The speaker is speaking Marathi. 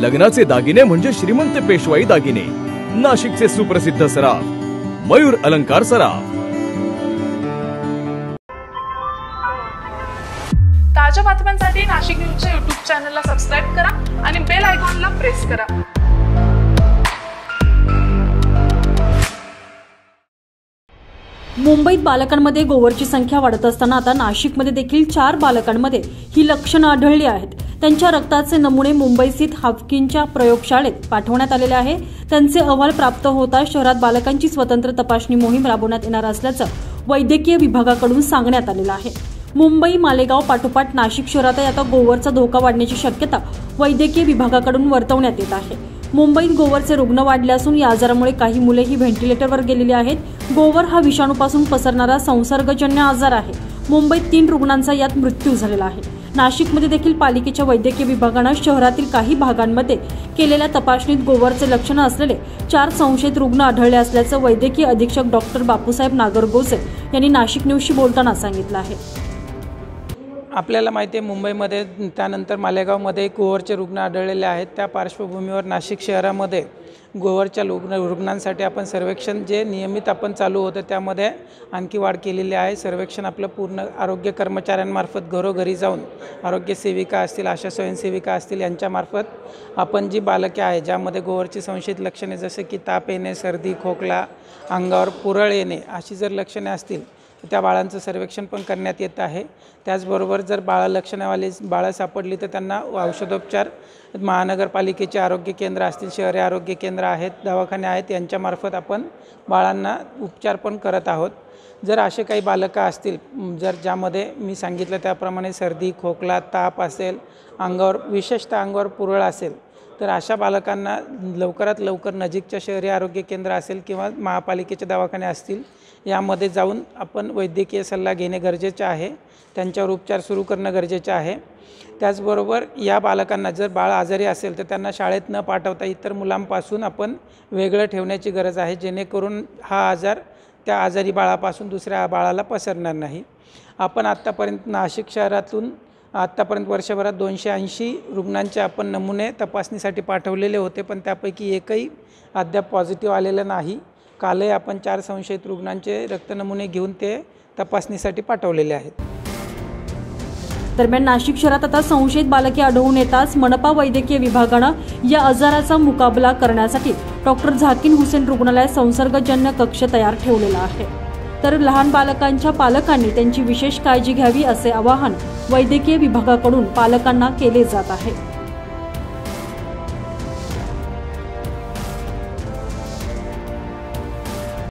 लग्नाचे दागिने म्हणजे श्रीमंत पेशवाई दागिने. नाशिकचे सुप्रसिद्ध सराफ मयूर अलंकार सराफ. ताज्या बातम्यांसाठी नाशिक न्यूजच्या युट्यूब चॅनलला सबस्क्राईब करा आणि बेल आयकॉनला प्रेस करा. मुंबईत बालकांमध्ये गोवरची संख्या वाढत असताना आता नाशिकमध्ये देखील चार बालकांमध्ये ही लक्षणं आढळली आहेत. त्यांच्या रक्ताचे नमुने मुंबईस्थित हाफकिनच्या प्रयोगशाळेत पाठवण्यात आलेले आहे. त्यांचे अहवाल प्राप्त होता शहरात बालकांची स्वतंत्र तपासणी मोहीम राबवण्यात येणार असल्याचं वैद्यकीय विभागाकडून सांगण्यात आलेलं आहे. मुंबई मालेगाव पाठोपाठ नाशिक शहरातही आता गोवरचा धोका वाढण्याची शक्यता वैद्यकीय विभागाकडून वर्तवण्यात येत आहे. मुंबईत गोवरचे रुग्ण वाढले असून या आजारामुळे काही मुलेही व्हेंटिलेटरवर गेलेली आहेत. गोवर हा विषाणूपासून पसरणारा संसर्गजन्य आजार आहे. मुंबईत तीन रुग्णांचा यात मृत्यू झालेला आहे. नाशिकमध्ये देखील पालिकेच्या वैद्यकीय विभागानं शहरातील काही भागांमध्ये केलेल्या तपासणीत गोवरचे लक्षणं असलेले चार संशयित रुग्ण आढळले असल्याचं वैद्यकीय अधीक्षक डॉक्टर बापूसाहेब नागरगोसे यांनी नाशिक न्यूजशी बोलताना सांगितलं आहे. आपल्याला माहिती आहे मुंबईमध्ये त्यानंतर मालेगावमध्ये गोवरचे रुग्ण आढळलेले आहेत. त्या पार्श्वभूमीवर नाशिक शहरामध्ये गोवरच्या रुग्ण रुग्णांसाठी आपण सर्वेक्षण जे नियमित आपण चालू होतं त्यामध्ये आणखी वाढ केलेली आहे. सर्वेक्षण आपलं पूर्ण आरोग्य कर्मचाऱ्यांमार्फत घरोघरी जाऊन आरोग्य सेविका असतील आशा स्वयंसेविका असतील यांच्यामार्फत आपण जी बालके आहे ज्यामध्ये गोवरची संशयित लक्षणे जसे की ताप येणे सर्दी खोकला अंगावर पुरळ येणे अशी जर लक्षणे असतील त्या बाळांचं सर्वेक्षण पण करण्यात येत आहे. त्याचबरोबर जर बाळा लक्षणावाली बाळं सापडली तर त्यांना औषधोपचार महानगरपालिकेचे आरोग्य केंद्र असतील शहरी आरोग्य केंद्र आहेत दवाखाने आहेत यांच्यामार्फत आपण बाळांना उपचार पण करत आहोत. जर असे काही बालकं असतील जर ज्यामध्ये मी सांगितलं त्याप्रमाणे सर्दी खोकला ताप असेल अंगावर विशेषतः अंगावर पुरळ असेल तर अशा बालकांना लवकरात लवकर नजीकच्या शहरी आरोग्य केंद्र असेल किंवा महापालिकेचे दवाखाने असतील यामध्ये जाऊन आपण वैद्यकीय सल्ला घेणे गरजेचे आहे. त्यांच्यावर उपचार सुरू करणं गरजेचं आहे. त्याचबरोबर या बालकांना जर बाळ आजारी असेल तर त्यांना शाळेत न पाठवता इतर मुलांपासून आपण वेगळं ठेवण्याची गरज आहे. जेणेकरून हा आजार त्या आजारी बाळापासून दुसऱ्या बाळाला पसरणार नाही. आपण आत्तापर्यंत नाशिक शहरातून आत्तापर्यंत वर्षभरात दोनशे ऐंशी रुग्णांचे आपण नमुने तपासणीसाठी पाठवलेले होते पण त्यापैकी एकही अद्याप पॉझिटिव्ह आलेलं नाही. कालही आपण चार संशयित रुग्णांचे रक्तनमुने घेऊन ते तपासणीसाठी पाठवलेले आहेत. दरम्यान नाशिक शहरात आता संशयित बालके आढळून येताच मनपा वैद्यकीय विभागानं या आजाराचा मुकाबला करण्यासाठी डॉक्टर झाकीन हुसेन रुग्णालयात संसर्गजन्य कक्ष तयार ठेवलेला आहे. तर लहान बालकांच्या पालकांनी त्यांची विशेष काळजी घ्यावी असे आवाहन वैद्यकीय विभागाकडून पालकांना केले जात आहे.